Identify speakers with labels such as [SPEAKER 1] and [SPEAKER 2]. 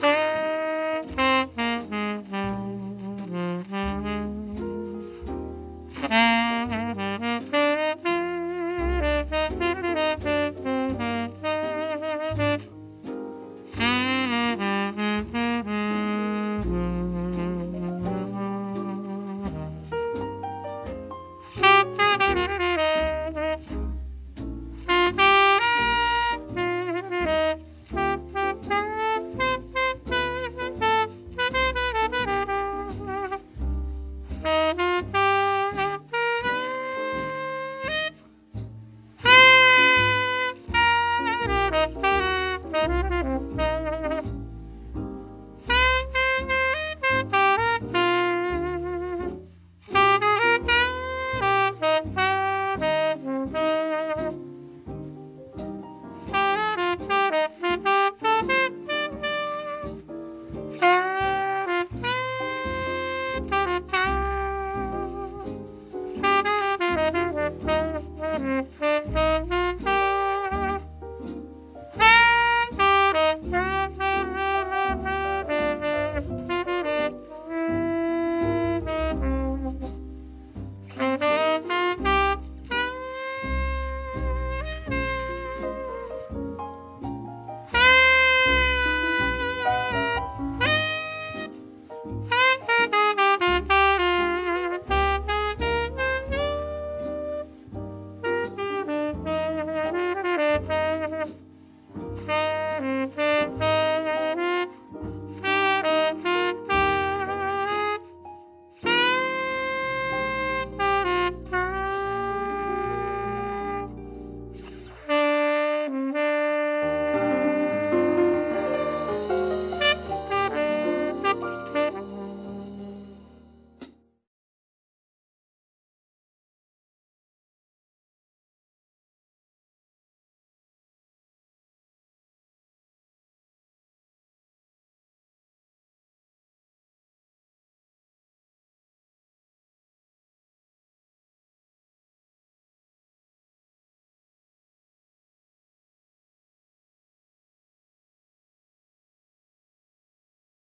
[SPEAKER 1] Bye.